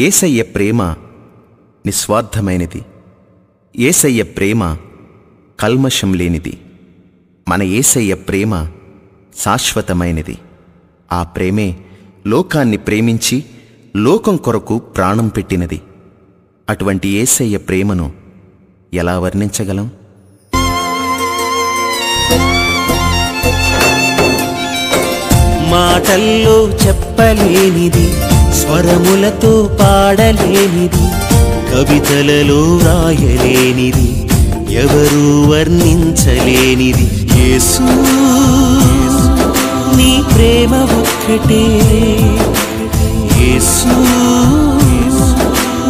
ఏసయ్య ప్రేమ నిస్వార్థమైనది. ఏసయ్య ప్రేమ కల్మషం లేనిది. మన ఏసయ్య ప్రేమ శాశ్వతమైనది. ఆ ప్రేమే లోకాన్ని ప్రేమించి లోకం కొరకు ప్రాణం పెట్టినది. అటువంటి ఏసయ్య ప్రేమను ఎలా వర్ణించగలం? మాటల్లో చెప్పలేనిది స్వరములతో పాడలేనిది కవితలలో రాయలేనిది ఎవరు వర్ణించలేనిది. యేసు నీ ప్రేమ ఒక్కటే. యేసు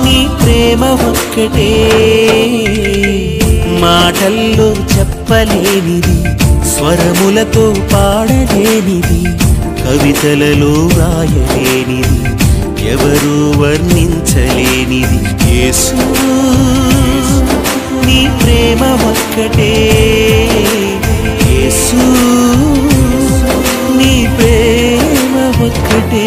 నీ ప్రేమ ఒక్కటే. మాటల్లో చెప్పలేనిది స్వరములతో పాడలేనిది కవితలలో రాయలేనిది ఎవరు వర్ణించలేనిది యేసు. నీ ప్రేమ ఒక్కటే. యేసు నీ ప్రేమ ఒక్కటే.